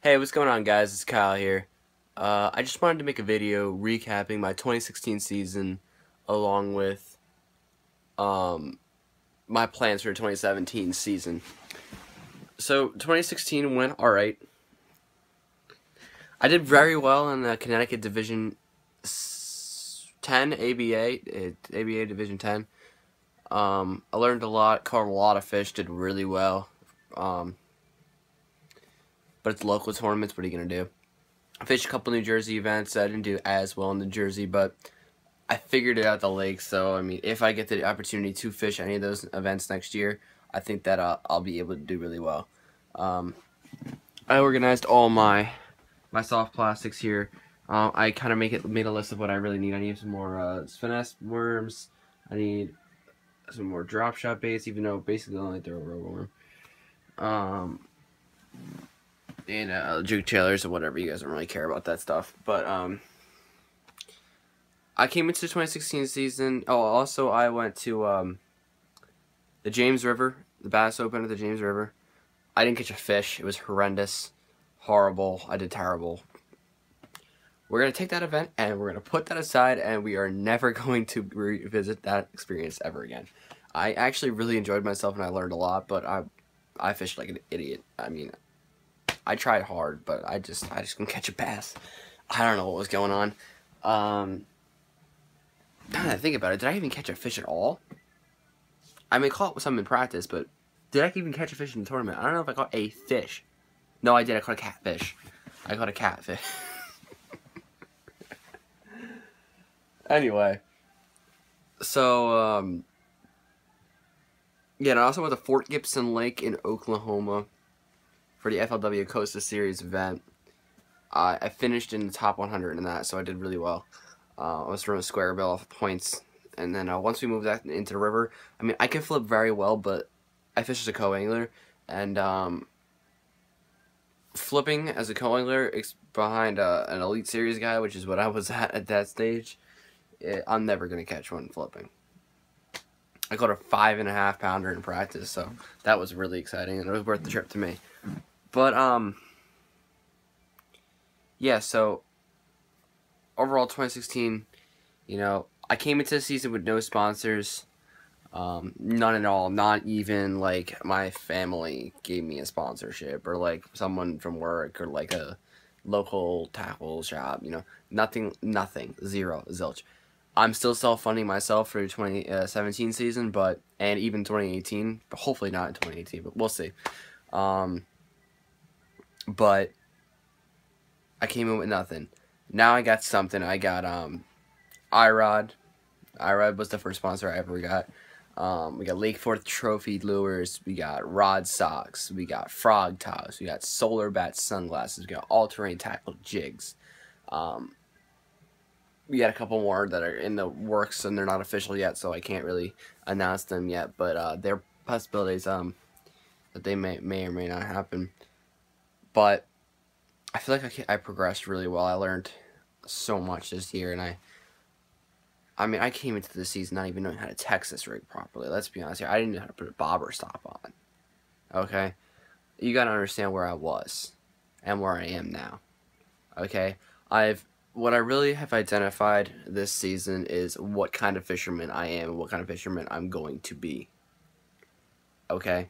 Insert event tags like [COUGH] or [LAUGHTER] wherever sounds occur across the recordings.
Hey, what's going on guys? It's Kyle here. Uh, I just wanted to make a video recapping my 2016 season along with um, my plans for 2017 season. So, 2016 went alright. I did very well in the Connecticut Division 10 ABA, ABA Division 10. Um, I learned a lot, caught a lot of fish, did really well. Um, but it's local tournaments. What are you going to do? I fished a couple New Jersey events. I didn't do as well in New Jersey, but I figured it out the lake. So, I mean, if I get the opportunity to fish any of those events next year, I think that I'll, I'll be able to do really well. Um, I organized all my my soft plastics here. Um, I kind of make it made a list of what I really need. I need some more uh, finesse worms. I need some more drop shot baits, even though basically only throw a robo worm. Um, and uh, juke trailers or whatever. You guys don't really care about that stuff. But um, I came into the 2016 season. Oh, also I went to um, the James River, the Bass Open at the James River. I didn't catch a fish. It was horrendous, horrible. I did terrible. We're gonna take that event and we're gonna put that aside, and we are never [LAUGHS] going to revisit that experience ever again. I actually really enjoyed myself and I learned a lot, but I I fished like an idiot. I mean, I tried hard, but I just I just couldn't catch a bass. I don't know what was going on. Um, now I think about it, did I even catch a fish at all? I mean, caught some in practice, but did I even catch a fish in the tournament? I don't know if I caught a fish. No, I did. I caught a catfish. I caught a catfish. [LAUGHS] anyway, so um, yeah, and I also went to Fort Gibson Lake in Oklahoma for the FLW Costa Series event. Uh, I finished in the top 100 in that, so I did really well. Uh, I was throwing a square bill off points, and then uh, once we moved that into the river, I mean, I can flip very well, but I fish as a co-angler, and um, flipping as a co-angler behind uh, an Elite Series guy, which is what I was [LAUGHS] at at that stage, it, I'm never going to catch one flipping. I caught a five and a half pounder in practice, so that was really exciting, and it was worth the trip to me. But, um, yeah, so overall 2016, you know, I came into the season with no sponsors, um, none at all, not even, like, my family gave me a sponsorship, or, like, someone from work, or, like, a local tackle shop, you know, nothing, nothing, zero, zilch. I'm still self-funding myself for the 2017 season, but, and even 2018, but hopefully not in 2018, but we'll see. Um, but I came in with nothing. Now I got something. I got um, iRod. iRod was the first sponsor I ever got. Um, we got Lake Fork Trophy lures. We got rod socks. We got frog tops. We got solar bat sunglasses. We got all-terrain tackle jigs. Um, we got a couple more that are in the works and they're not official yet, so I can't really announce them yet. But uh, they're possibilities um, that they may may or may not happen. But I feel like I, I progressed really well. I learned so much this year, and I, I mean, I came into the season not even knowing how to Texas rig properly. Let's be honest here. I didn't know how to put a bobber stop on. Okay? You gotta understand where I was and where I am now. Okay? I've what I really have identified this season is what kind of fisherman I am and what kind of fisherman I'm going to be. Okay?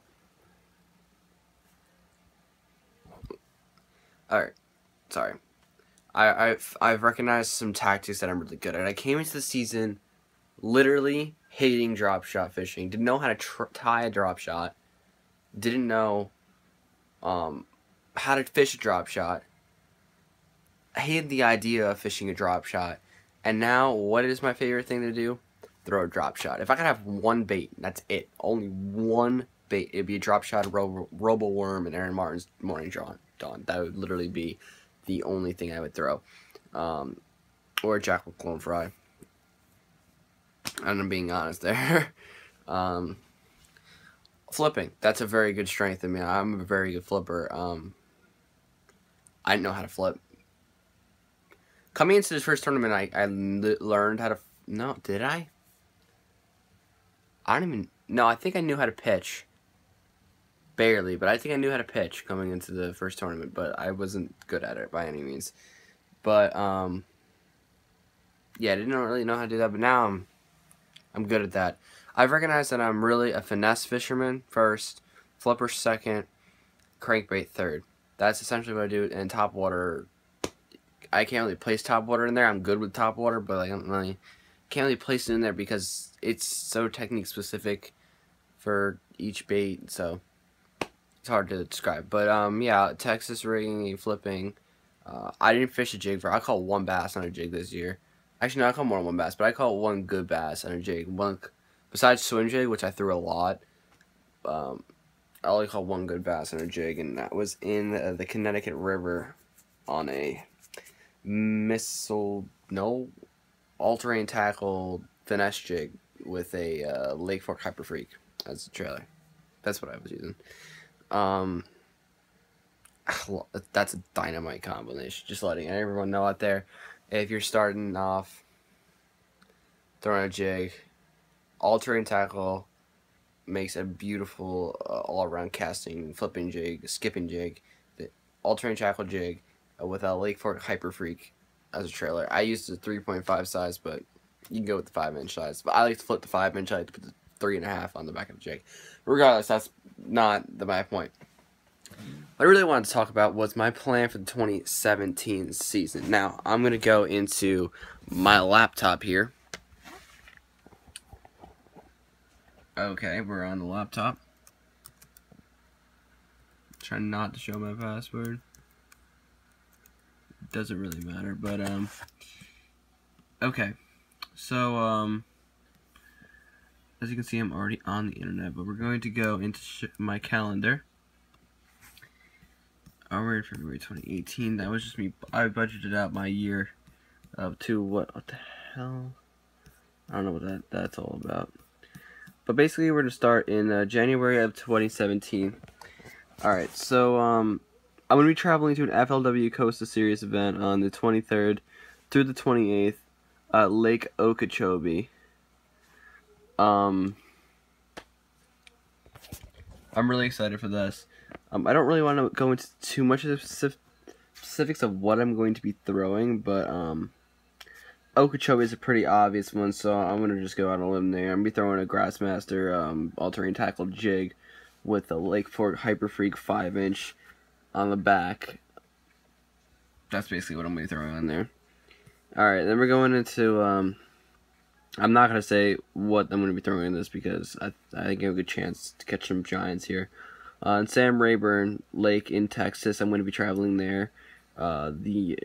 Alright, sorry. I, I've, I've recognized some tactics that I'm really good at. I came into the season literally hating drop shot fishing. Didn't know how to tie a drop shot. Didn't know um, how to fish a drop shot. Hated the idea of fishing a drop shot. And now, what is my favorite thing to do? Throw a drop shot. If I could have one bait, that's it. Only one bait. It'd be a drop shot, robo, robo worm, and Aaron Martens's morning dawn. That would literally be the only thing I would throw. Um, or a Jackall clone fry. And I'm being honest there. [LAUGHS] um, flipping. That's a very good strength in me. I'm a very good flipper. Um, I know how to flip. Coming into this first tournament, I, I learned how to... No, did I? I don't even... No, I think I knew how to pitch. barely, but I think I knew how to pitch coming into the first tournament, but I wasn't good at it by any means. But um, yeah, I didn't really know how to do that, but now I'm I'm good at that. I've recognized that I'm really a finesse fisherman first, flipper second, crankbait third. That's essentially what I do. in top water, I can't really place top water in there. I'm good with top water, but I don't really can't really place it in there because it's so technique specific for each bait. So it's hard to describe. But um, yeah, Texas rigging, and flipping. Uh, I didn't fish a jig for. I caught one bass on a jig this year. Actually, no, I caught more than one bass, but I caught one good bass on a jig. One besides swim jig, which I threw a lot. Um, I only caught one good bass on a jig, and that was in uh, the Connecticut River on a missile no all-terrain tackle finesse jig with a uh, Lake Fork Hyper Freak as a trailer. That's what I was using. Um, [SIGHS] that's a dynamite combination. Just letting everyone know out there, if you're starting off throwing a jig, all-terrain tackle makes a beautiful uh, all-around casting, flipping jig, skipping jig, the all-terrain tackle jig with a Lake Fork Hyper Freak as a trailer. I used the 3.5 size, but you can go with the 5 inch size. But I like to flip the 5 inch, I like to put the 3.5 on the back of the. Regardless, that's not the my point. What I really wanted to talk about was my plan for the 2017 season. Now, I'm going to go into my laptop here. Okay, we're on the laptop. Try not to show my password. Doesn't really matter, but um okay. So um as you can see I'm already on the internet, but we're going to go into my calendar. In February 2018. That was just me. I budgeted out my year up to what? What the hell? I don't know what that that's all about. But basically, we're going to start in uh, January of 2017. Alright, so um, I'm going to be traveling to an FLW Costa Series event on the 23rd through the 28th at Lake Okeechobee. Um, I'm really excited for this. Um, I don't really want to go into too much of the specifics of what I'm going to be throwing, but um, Okeechobee is a pretty obvious one, so I'm going to just go out on a limb there. I'm going to be throwing a Grassmaster um, all-terrain tackle jig with a Lake Fork Hyper Freak 5-inch on the back. That's basically what I'm going to be throwing on there. Alright, then we're going into... Um, I'm not going to say what I'm going to be throwing in this because I, I think I have a good chance to catch some giants here. Uh, and Sam Rayburn Lake in Texas, I'm going to be traveling there. Uh, the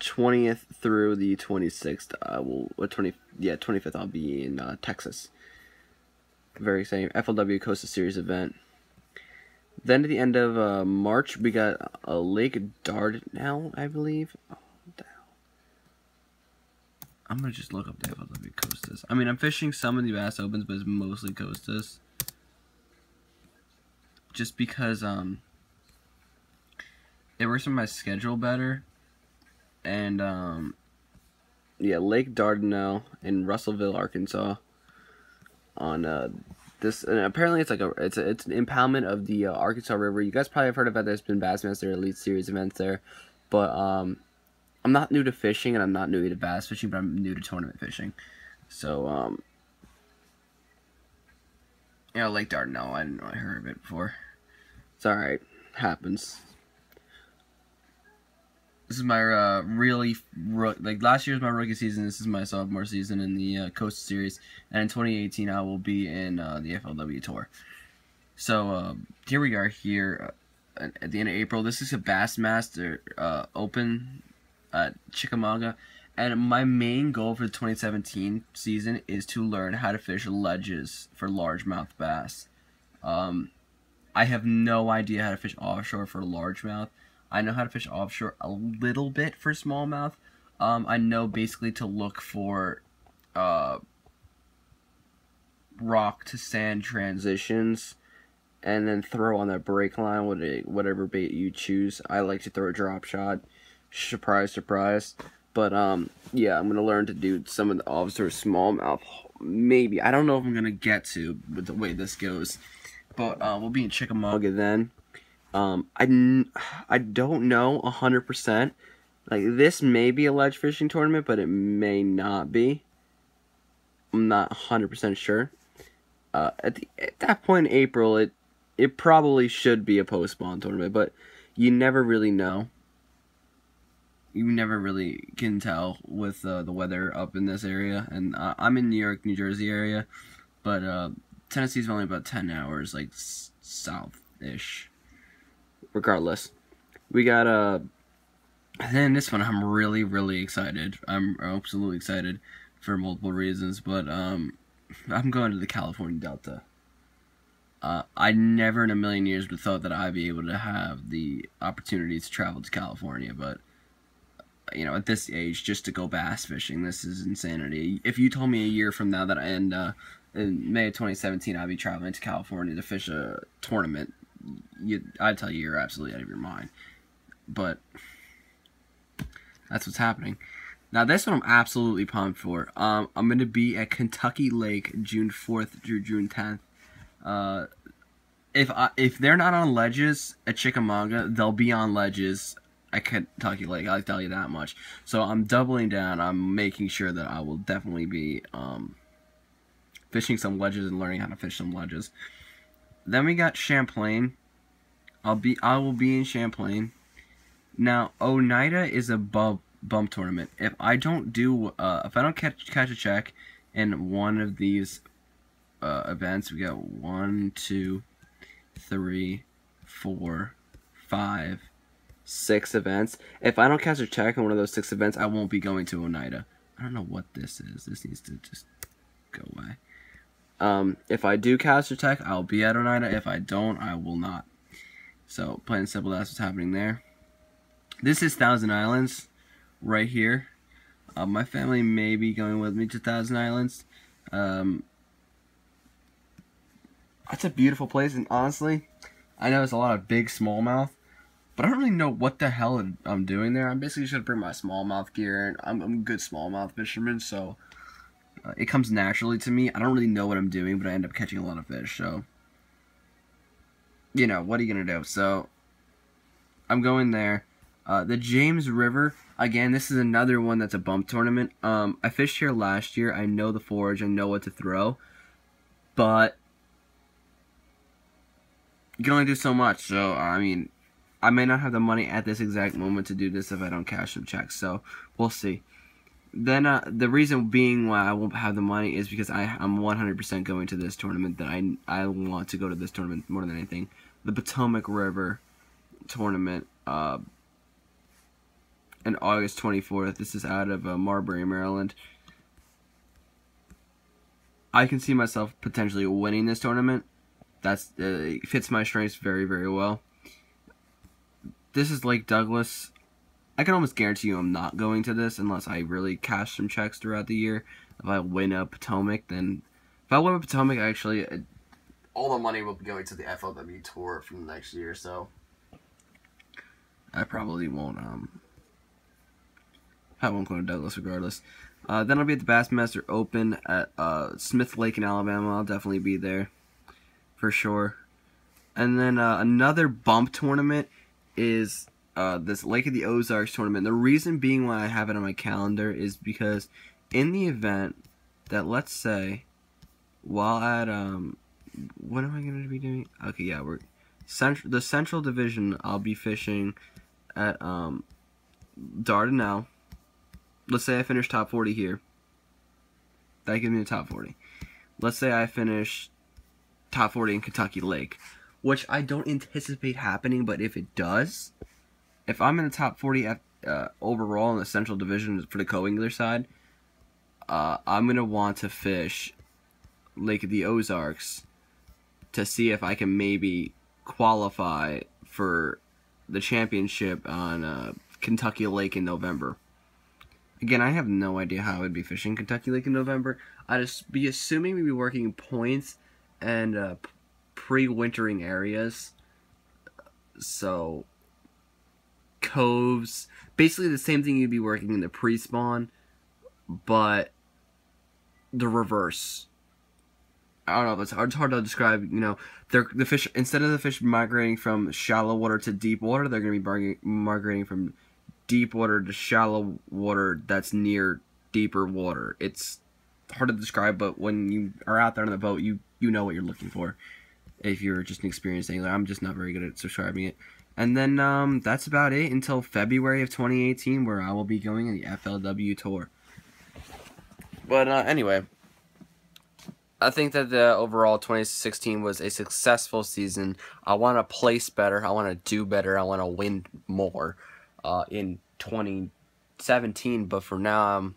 20th through the 26th. Uh, will what 20 yeah 25th I'll be in uh, Texas. Very exciting FLW Costa Series event. Then at the end of uh, March we got a Lake Dardanelle, I believe. I'm gonna just look up the FLW Costas. I mean, I'm fishing some of the Bass Opens, but it's mostly Costas. Just because um, it works with my schedule better and um, yeah, Lake Dardanelle in Russellville, Arkansas. On uh, this, apparently it's like a it's a, it's an impoundment of the uh, Arkansas River. You guys probably have heard about. There's been Bassmaster Elite Series events there, but um, I'm not new to fishing and I'm not new to bass fishing, but I'm new to tournament fishing. So um, yeah, Lake Dardanelle. I didn't really heard of it before. It's all right, happens. This is my uh, really like last year was my rookie season. This is my sophomore season in the uh, Costa Series, and in 2018 I will be in uh, the FLW Tour. So uh, here we are here uh, at the end of April. This is a Bassmaster uh, Open at Chickamauga, and my main goal for the 2017 season is to learn how to fish ledges for largemouth bass. Um, I have no idea how to fish offshore for largemouth. I know how to fish offshore a little bit for smallmouth. Um, I know basically to look for uh, rock to sand transitions and then throw on that break line with whatever bait you choose. I like to throw a drop shot. Surprise, surprise. But um, yeah, I'm gonna learn to do some of the offshore smallmouth. Maybe I don't know if I'm gonna get to with the way this goes. but uh, we'll be in Chickamauga then. Um, I, [SIGHS] I don't know 100%. Like, this may be a ledge fishing tournament, but it may not be. I'm not 100% sure. Uh, at, the, at that point in April, it it probably should be a post spawn tournament, but you never really know. You never really can tell with uh, the weather up in this area, and uh, I'm in New York, New Jersey area, but uh, Tennessee's only about 10 hours, like, south-ish. Regardless. We got, uh, then this one I'm really, really excited. I'm absolutely excited for multiple reasons, but, um, I'm going to the California Delta. Uh, I never in a million years would have thought that I'd be able to have the opportunity to travel to California, but you know, at this age, just to go bass fishing, this is insanity. If you told me a year from now that I, and uh, in May of 2017 I'd be traveling to California to fish a tournament, you, I'd tell you you're absolutely out of your mind. But that's what's happening. Now this one I'm absolutely pumped for. Um, I'm gonna be at Kentucky Lake June 4th through June 10th. Uh, if I, if they're not on ledges at Chickamauga, they'll be on ledges at Kentucky Lake. I'll tell you that much. So I'm doubling down. I'm making sure that I will definitely be um, fishing some ledges and learning how to fish some ledges. Then we got Champlain. I'll be I will be in Champlain. Now Oneida is a bump bump tournament. If I don't do uh, if I don't catch catch a check in one of these uh, events, we got one, two, three, four, five, six events. If I don't catch a check in one of those six events, I won't be going to Oneida. I don't know what this is. This needs to just go away. Um, if I do a check, I'll be at Oneida. If I don't, I will not. So, plain and simple, that's what's happening there. This is Thousand Islands right here. Uh, my family may be going with me to Thousand Islands. Um, that's a beautiful place, and honestly, I know it's a lot of big smallmouth, but I don't really know what the hell I'm doing there. I'm basically just gonna bring my smallmouth gear, and I'm, I'm a good smallmouth fisherman, so it comes naturally to me. I don't really know what I'm doing, but I end up catching a lot of fish, so you know what are you gonna do? So I'm going there. Uh, the James River, again, this is another one that's a bump tournament. Um, I fished here last year. I know the forage. I know what to throw. But you can only do so much. So, I mean, I may not have the money at this exact moment to do this if I don't cash some checks. So, we'll see. Then, uh, the reason being why I won't have the money is because I, I'm 100% going to this tournament that I, I want to go to this tournament more than anything. The Potomac River tournament. Uh, and August 24th. This is out of uh, Marbury, Maryland. I can see myself potentially winning this tournament. That's uh, fits my strengths very, very well. This is Lake Douglas. I can almost guarantee you I'm not going to this unless I really cash some checks throughout the year. If I win a Potomac, then if I win a Potomac, actually, all the money will be going to the FLW tour from the next year. So I probably won't um I won't go to Douglas regardless. Uh, then I'll be at the Bassmaster Open at uh, Smith Lake in Alabama. I'll definitely be there for sure. And then uh, another bump tournament is uh, this Lake of the Ozarks tournament. The reason being why I have it on my calendar is because in the event that, let's say, while at, um, what am I going to be doing? Okay, yeah, we're, central, the Central Division, I'll be fishing at, um, Dardanelle let's say I finish top 40 here. That gives me the top 40. Let's say I finish top 40 in Kentucky Lake, which I don't anticipate happening, but if it does, if I'm in the top 40 uh, overall in the Central Division for the co-angler side, uh, I'm going to want to fish Lake of the Ozarks to see if I can maybe qualify for the championship on uh, Kentucky Lake in November. Again, I have no idea how I would be fishing Kentucky Lake in November. I'd just be assuming we'd be working points and uh, pre-wintering areas. So, coves. Basically the same thing you'd be working in the pre-spawn, but the reverse. I don't know. It's hard, it's hard to describe. You know, they're the fish instead of the fish migrating from shallow water to deep water, they're going to be migrating from deep water to shallow water that's near deeper water. It's hard to describe, but when you are out there on the boat, you you know what you're looking for. If you're just an experienced angler, I'm just not very good at describing it. And then um, that's about it until February of 2018, where I will be going on the FLW tour. But uh, anyway, I think that the overall 2016 was a successful season. I want to place better. I want to do better. I want to win more uh, in 2017. But for now, I'm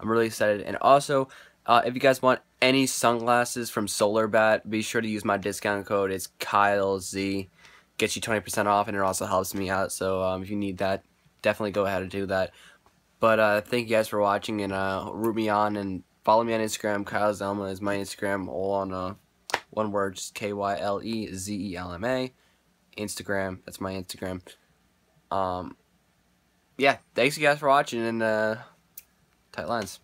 I'm really excited. And also, uh, if you guys want any sunglasses from Solar Bat, be sure to use my discount code. It's Kyle Z. Gets you 20% off, and it also helps me out. So um, if you need that, definitely go ahead and do that. But uh, thank you guys for watching, and uh, root me on, and follow me on Instagram. Kyle Zelma is my Instagram, all on uh, one word, just K Y L E Z E L M A. Instagram, that's my Instagram. Um, yeah, thanks you guys for watching, and uh, tight lines.